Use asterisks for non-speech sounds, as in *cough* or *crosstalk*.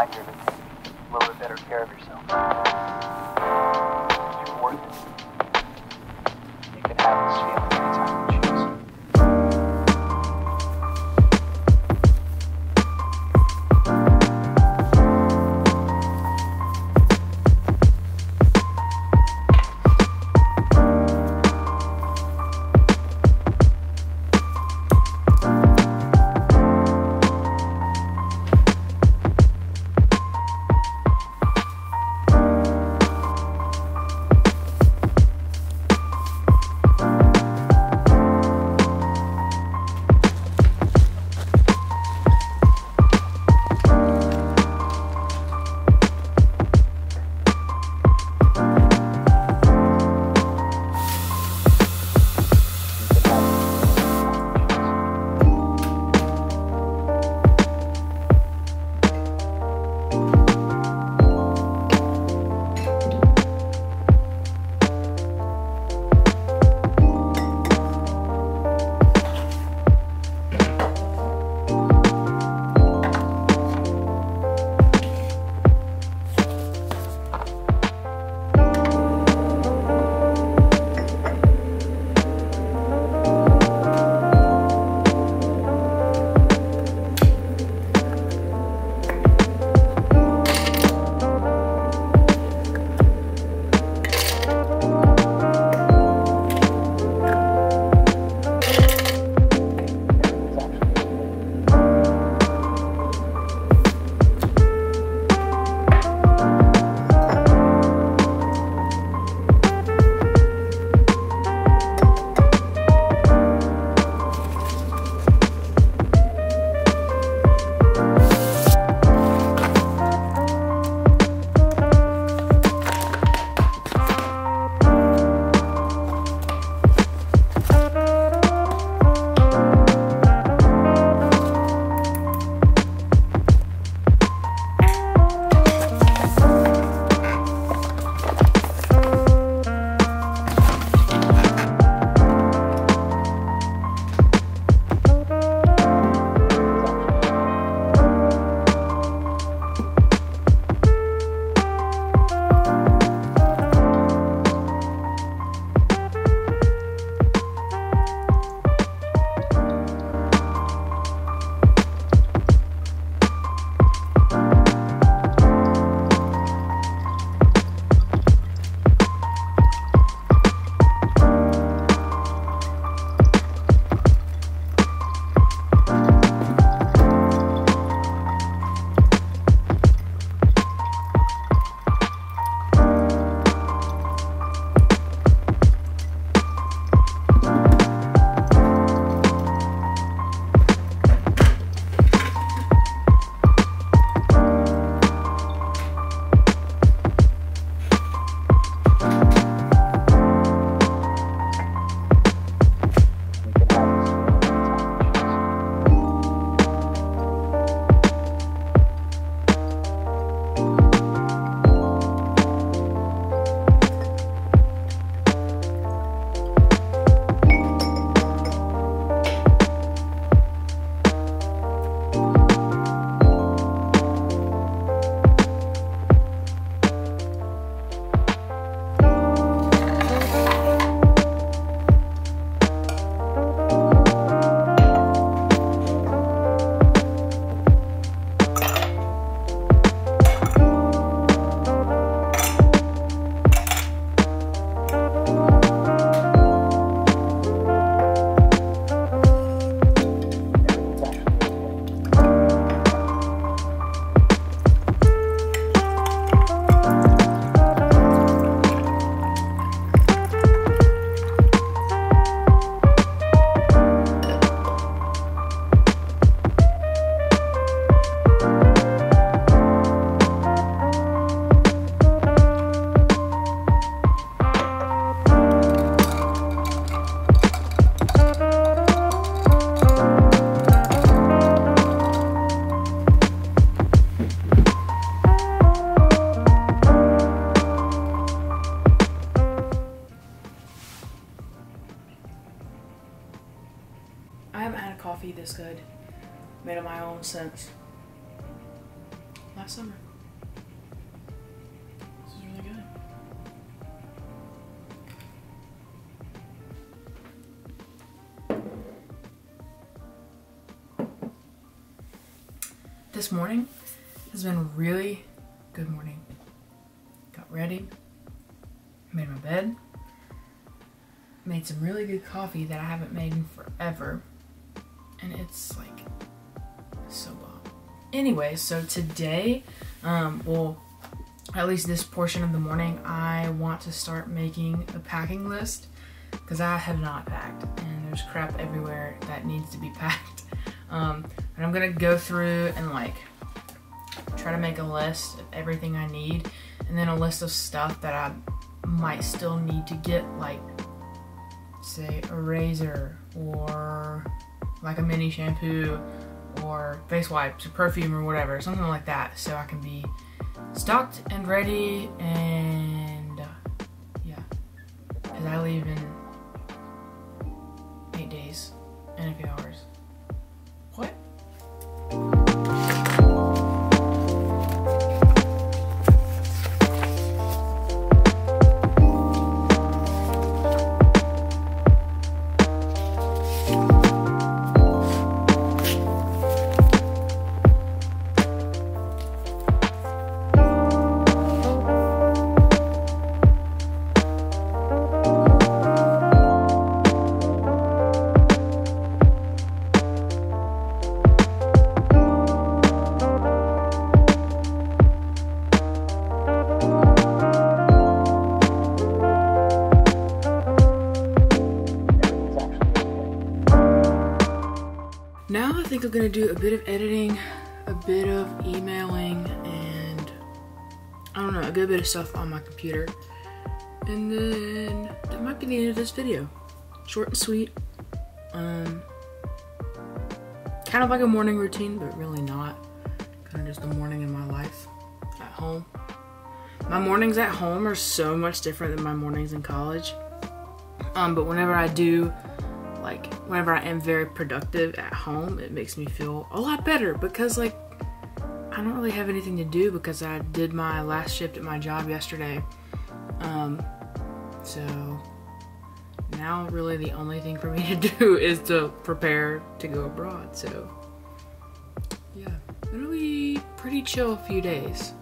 reminder to take a little bit better care of yourself. You're worth it. This good. Made it my own since last summer. This is really good. This morning has been really good morning. Got ready, made my bed, made some really good coffee that I haven't made in forever, and it's like so bomb. Anyway, so today, um, well, at least this portion of the morning, I want to start making a packing list because I have not packed and there's crap everywhere that needs to be *laughs* packed. Um, and I'm gonna go through and like try to make a list of everything I need and then a list of stuff that I might still need to get like say a razor or like a mini shampoo or face wipes or perfume or whatever something like that so I can be stocked and ready and uh, yeah. Because I leave in eight days and a few hours Now I think I'm gonna do a bit of editing, a bit of emailing, and I don't know, a good bit of stuff on my computer. And then that might be the end of this video. Short and sweet. Um, kind of like a morning routine, but really not. Kind of just a morning in my life at home. My mornings at home are so much different than my mornings in college. Um, but whenever I do like whenever I am very productive at home, it makes me feel a lot better because like I don't really have anything to do because I did my last shift at my job yesterday. Um, so now really the only thing for me *laughs* to do is to prepare to go abroad. So yeah, it'll be pretty chill a few days.